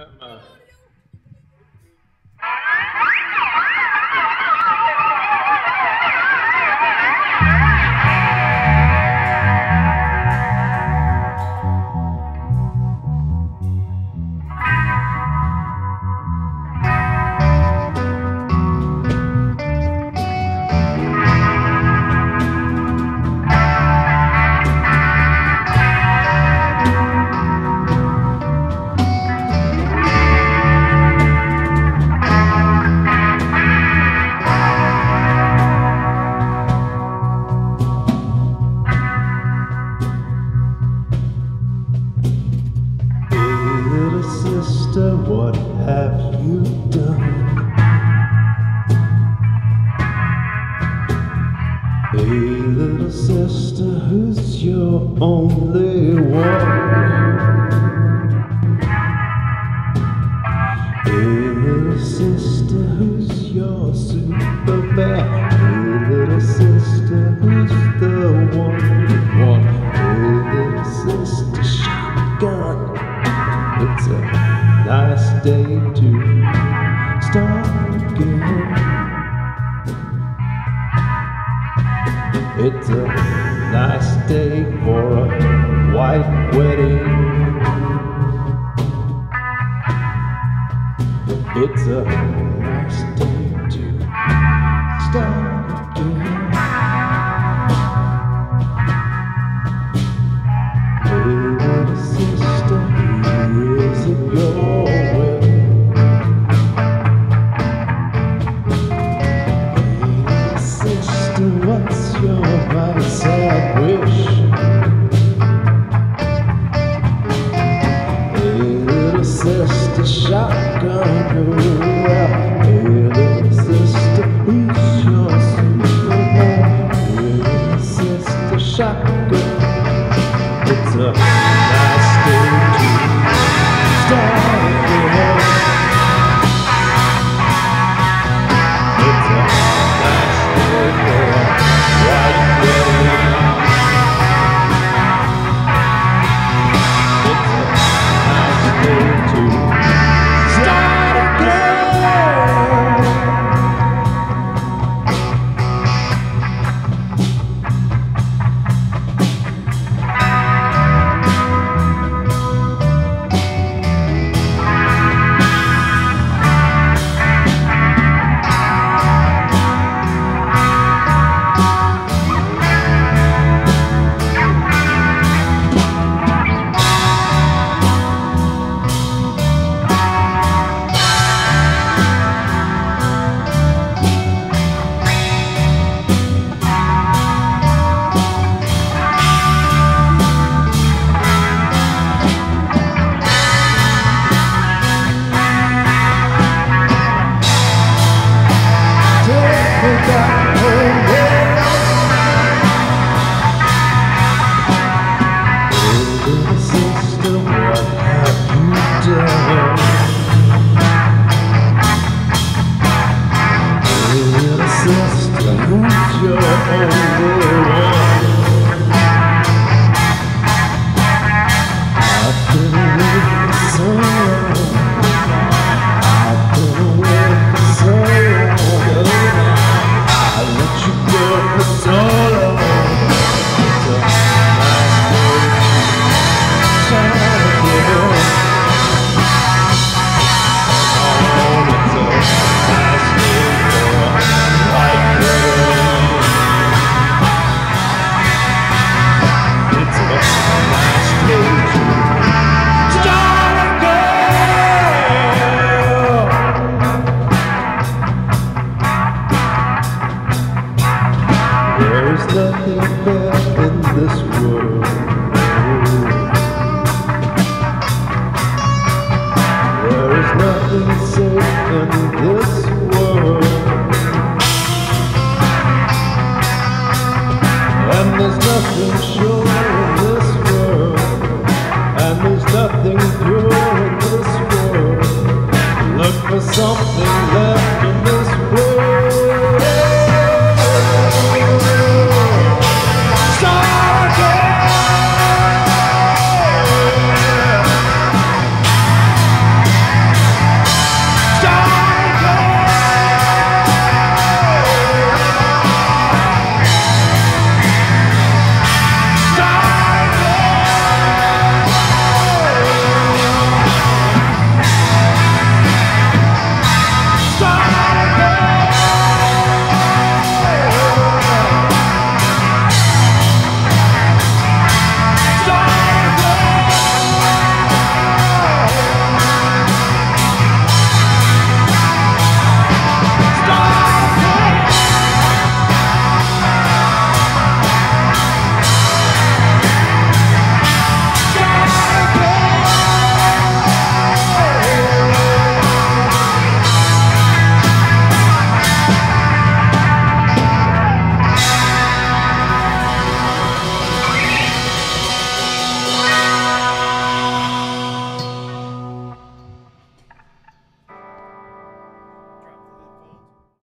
I'm, uh, uh. What have you done? Hey, little sister, who's your only one? It's a nice day for a white wedding. It's a nice day to Who's your own world. There's nothing fair in this world. There is nothing safe in this